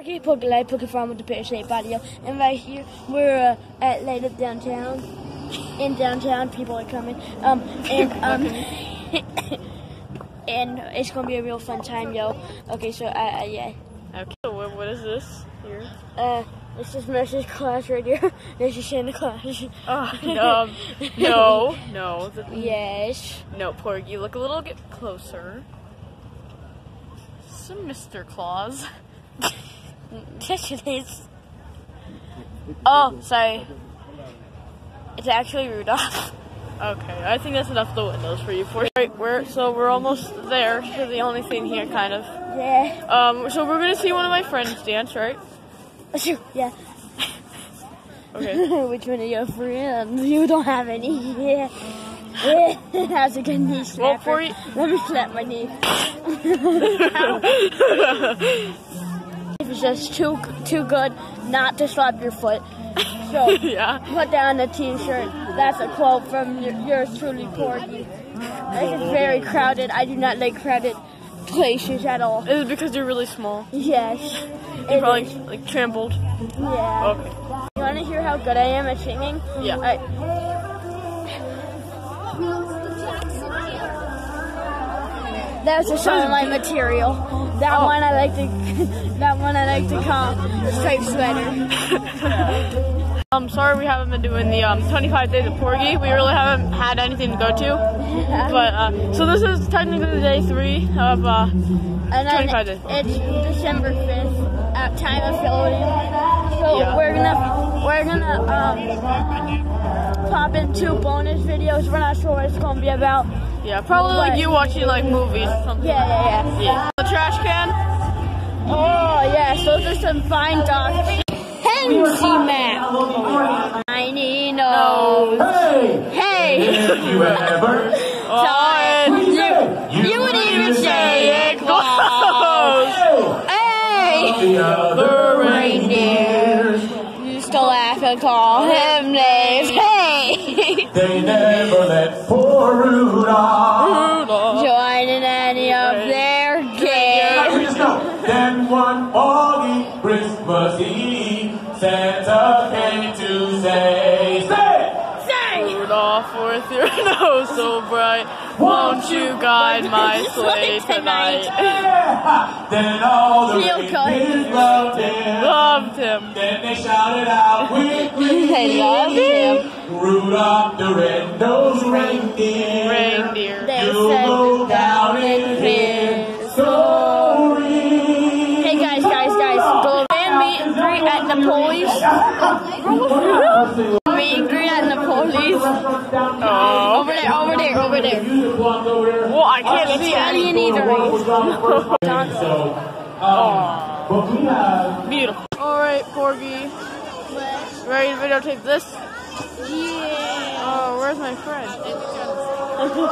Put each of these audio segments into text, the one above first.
Okay, Pokélay, Pokefarm with the Pear Shaped Patio. And right here, we're uh, at Light Up Downtown. In downtown, people are coming. Um, and, um, and it's gonna be a real fun time, yo. Okay, so, uh, uh yeah. Okay, so what, what is this here? Uh, this is Mrs. Claus right here. This is Santa Claus. Oh, no, no, no. The, yes. No, Porgy, look a little bit closer. Some Mr. Claus. Yes, it is. Oh, sorry. It's actually Rudolph. Okay, I think that's enough the windows for you. For right, we're so we're almost there. So the only thing here, kind of. Yeah. Um, so we're gonna see one of my friends dance, right? Yeah. Okay. Which one of your friends? You don't have any. Yeah. Yeah, that's a good knee slapper. Well, for you- Let me slap my knee. it's just too too good not to slap your foot. So yeah. put down a t-shirt. That's a quote from your, yours truly, Porgy. It's very crowded. I do not like crowded places at all. Is it because you're really small? Yes. You It probably is. like trampled. Yeah. Okay. You want to hear how good I am at singing? Yeah. Alright. That was a sunlight material. That Oh. one I like to. that one I like to call striped sweater. Um, sorry we haven't been doing the um 25 days of Porgy. We really haven't had anything to go to. But uh, so this is technically day three of uh. And 25 days. it's December fifth at time of filming. So Yeah. we're gonna we're gonna um pop in two bonus videos. We're not sure what it's gonna be about. Yeah, probably like you watching like movies or something. Yeah, yeah, yeah. Yeah. The trash can. Oh, yes, those are some fine dogs. Hensi map. Tiny nose. Hey. you ever Oh, you, you would even say it. close. Hey. the other Reindeer. Used to laugh and call him names. Hey. They never let poor Rudolph. Join in any of their games. Then one foggy Christmas Eve, Santa came to say, say, Say. Rudolph, with your nose so bright, won't you guide my sleigh tonight? yeah. Then all the Feel reindeers good. loved him. Loved him. Then they shouted out, we They loved him. Rudolph the red-nosed reindeer. Reindeer. They You'll said go down in history. Hey guys, guys, guys, go and meet and greet at Napoli's. meet and greet at Napoli's. Oh. Over there, over there, over there. Well, I can't oh, see any. Italian eateries. Um, but we have Beautiful. Alright, Porgy. Ready to videotape this? Yeah. Oh, where's my friend?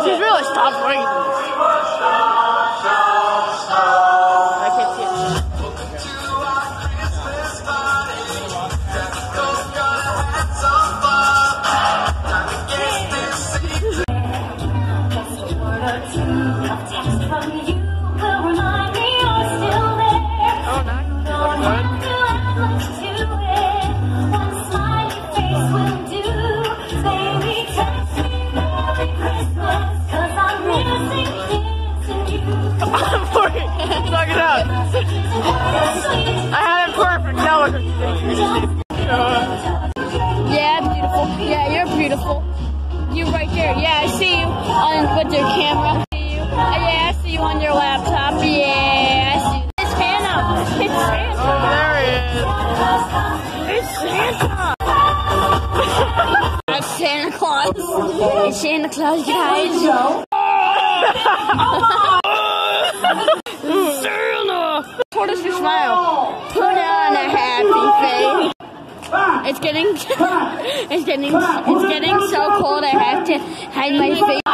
She's really stopped right. I can't suck it up. I had it perfect. Now look. Yeah, beautiful. Yeah, you're beautiful. You right there. Yeah, I see you on with your camera. I see you. Yeah, I see you on your laptop. Yeah, I see. You. It's Hannah. It's Santa. Oh, there he is. It's Santa. It's Santa Claus. It's Santa Claus, guys. Santa. Is your smile? Put on a happy face. It's getting, it's getting, it's getting so cold. I have to hide my face.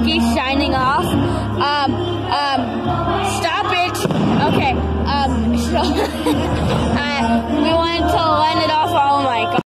Porgy signing